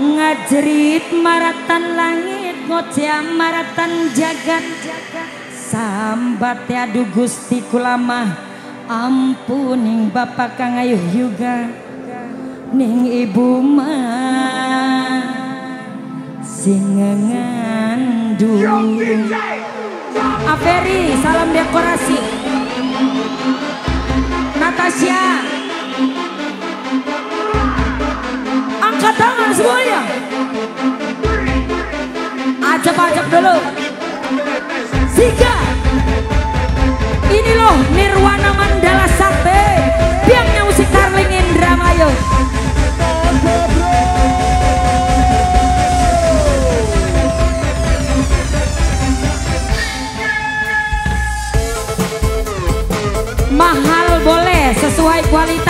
Ngajrit maratan langit ngocea maratan jagat. Sambat adu gusti kulama Ampuning bapak kang ayuh juga Ning ibu mah Sing ngandung Aferi salam dekorasi. Natasha Angkat tangan semuanya. Ajak-ajak dulu. Sika Ini loh Nirwana Mandala Sakti Biangnya musik Darling Indramayu Mahal boleh sesuai kualitas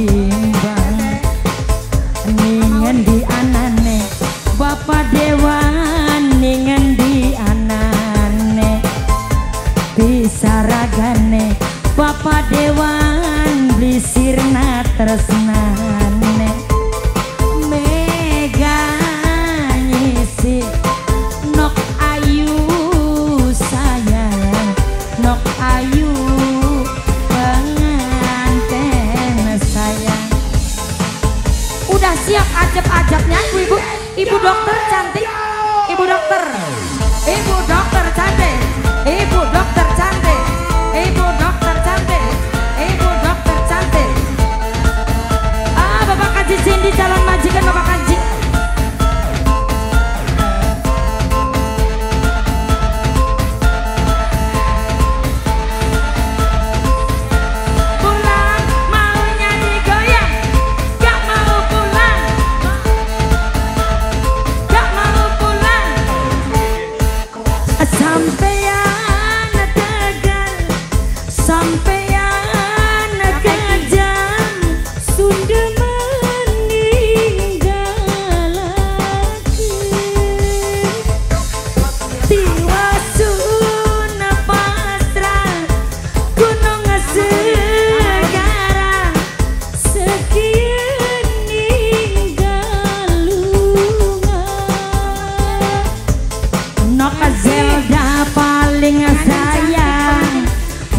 Dewan blisirna tresnane Mega ngisi. Nok ayu sayang nok ayu penganten sayang. Udah siap ajab-ajabnya ibu, ibu dokter cantik, ibu dokter, ibu dokter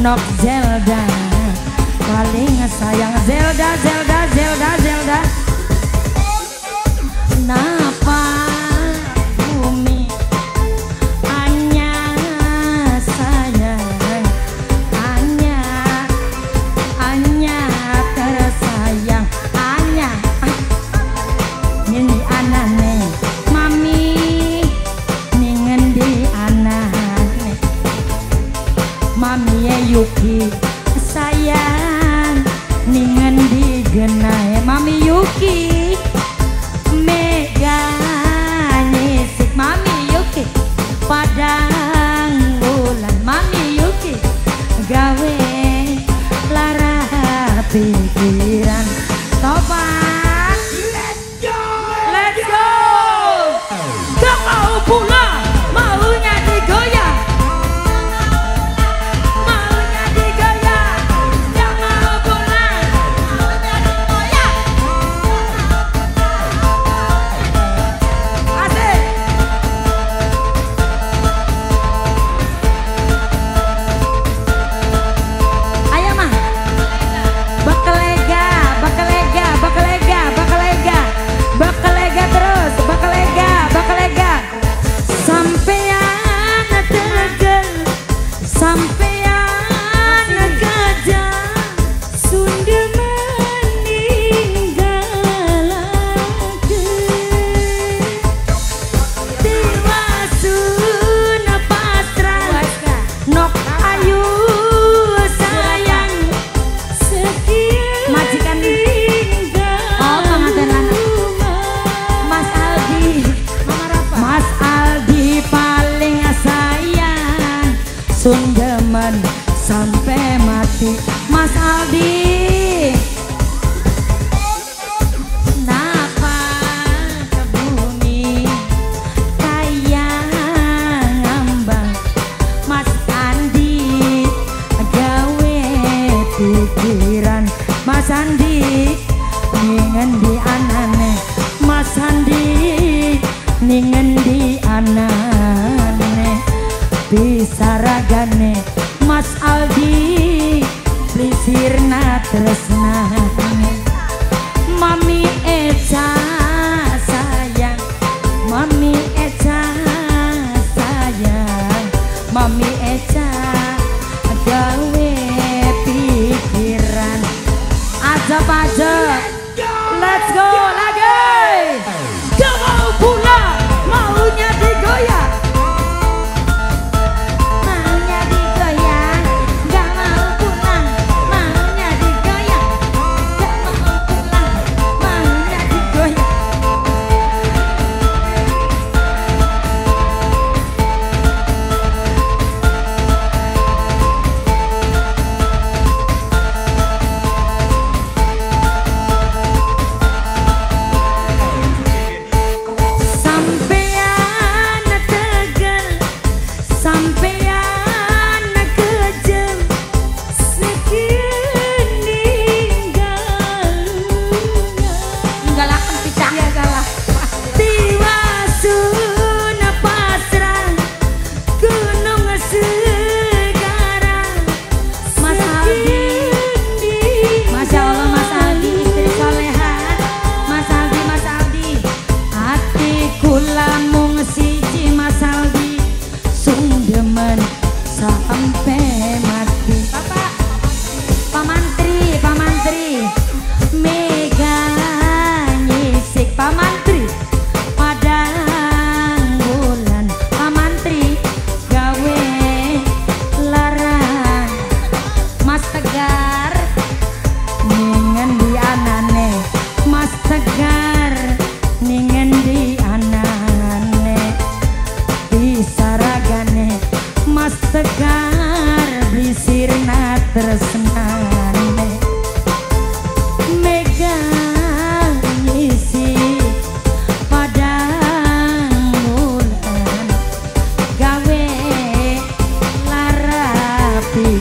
Nok Zelda. Paling sayang Zelda Zelda ning aneh, anane pisaragane Mas Aldi plisirna tresna.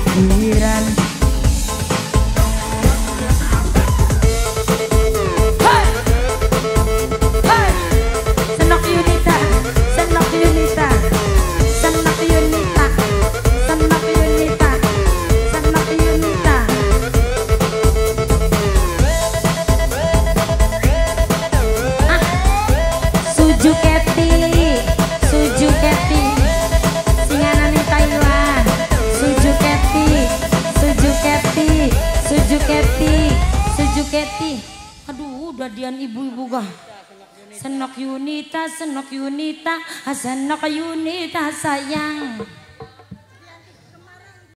你 dadian ibu-ibu kah? Senok Yunita, senok Yunita, senok Yunita sayang.